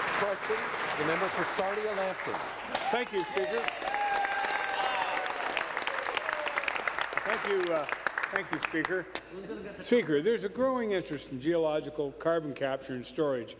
Next question, the member for Sarnia-Lambton. Thank you, Speaker. Thank you, uh, thank you, Speaker. Speaker, there's a growing interest in geological carbon capture and storage.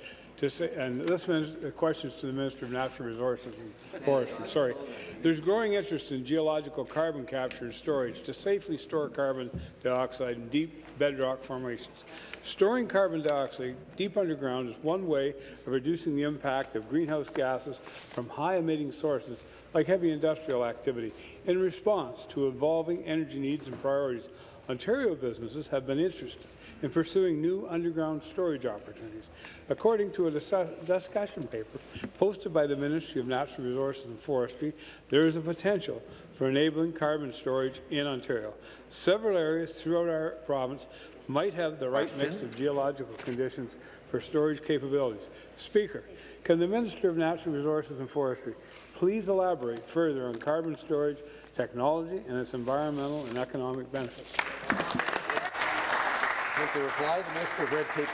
Say, and this the questions to the Minister of Natural Resources and Forestry. Sorry, there's growing interest in geological carbon capture and storage to safely store carbon dioxide in deep bedrock formations. Storing carbon dioxide deep underground is one way of reducing the impact of greenhouse gases from high-emitting sources like heavy industrial activity. In response to evolving energy needs and priorities, Ontario businesses have been interested in pursuing new underground storage opportunities. According to a discussion paper posted by the Ministry of Natural Resources and Forestry, there is a potential for enabling carbon storage in Ontario. Several areas throughout our province might have the right mix of geological conditions for storage capabilities. Speaker, can the Minister of Natural Resources and Forestry please elaborate further on carbon storage technology and its environmental and economic benefits? With the reply, the Minister of Red Tape.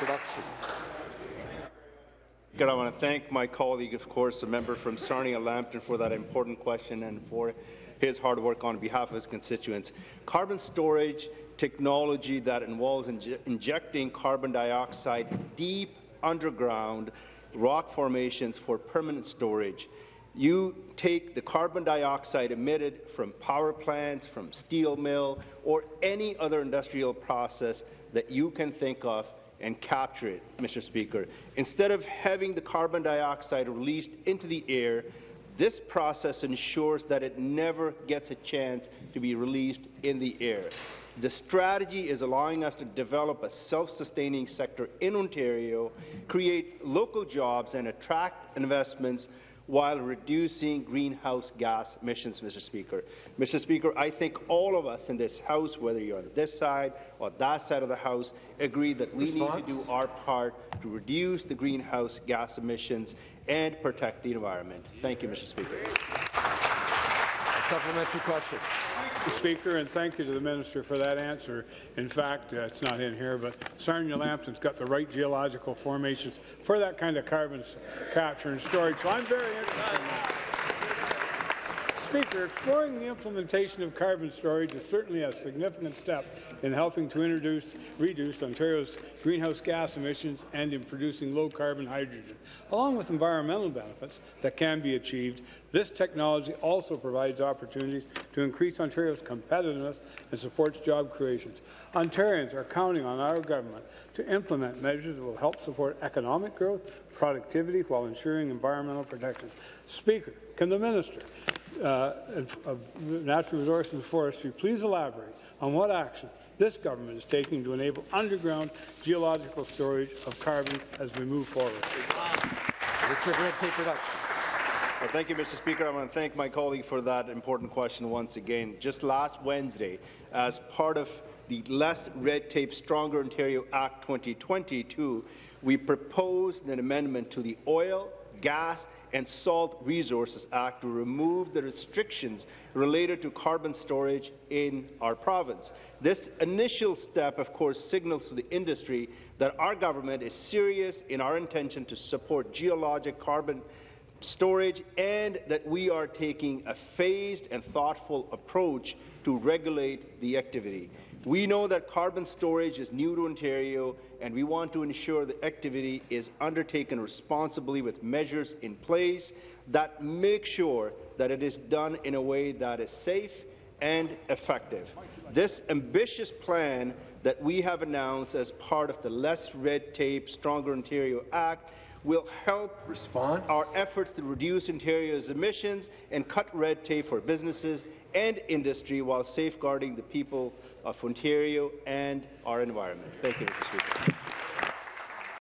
I want to thank my colleague, of course, the member from Sarnia-Lambton, for that important question and for his hard work on behalf of his constituents. Carbon storage technology that involves inje injecting carbon dioxide deep underground rock formations for permanent storage. You take the carbon dioxide emitted from power plants, from steel mill, or any other industrial process that you can think of and capture it, Mr. Speaker. Instead of having the carbon dioxide released into the air, this process ensures that it never gets a chance to be released in the air. The strategy is allowing us to develop a self-sustaining sector in Ontario, create local jobs and attract investments while reducing greenhouse gas emissions, Mr. Speaker. Mr. Speaker, I think all of us in this House, whether you're on this side or that side of the House, agree that we Response? need to do our part to reduce the greenhouse gas emissions and protect the environment. Thank you, Mr. Speaker. A supplementary question. Speaker, and thank you to the minister for that answer. In fact, uh, it's not in here, but Sarnia-Lambton's got the right geological formations for that kind of carbon capture and storage. So I'm very interested in that. Speaker, exploring the implementation of carbon storage is certainly a significant step in helping to introduce, reduce Ontario's greenhouse gas emissions and in producing low-carbon hydrogen. Along with environmental benefits that can be achieved, this technology also provides opportunities to increase Ontario's competitiveness and supports job creations. Ontarians are counting on our government to implement measures that will help support economic growth, productivity, while ensuring environmental protection. Speaker, can the minister Uh, of uh, Natural Resources and Forestry please elaborate on what action this government is taking to enable underground geological storage of carbon as we move forward? Richard Red Tape Reduction. Well, thank you, Mr. Speaker. I want to thank my colleague for that important question once again. Just last Wednesday, as part of the Less Red Tape Stronger Ontario Act 2022, we proposed an amendment to the Oil, Gas and Salt Resources Act to remove the restrictions related to carbon storage in our province. This initial step, of course, signals to the industry that our government is serious in our intention to support geologic carbon storage and that we are taking a phased and thoughtful approach to regulate the activity. We know that carbon storage is new to Ontario, and we want to ensure the activity is undertaken responsibly with measures in place that make sure that it is done in a way that is safe and effective. This ambitious plan that we have announced as part of the Less Red Tape, Stronger Ontario Act will help Respond. our efforts to reduce Ontario's emissions and cut red tape for businesses and industry while safeguarding the people of Ontario and our environment. Thank you, Mr. Speaker.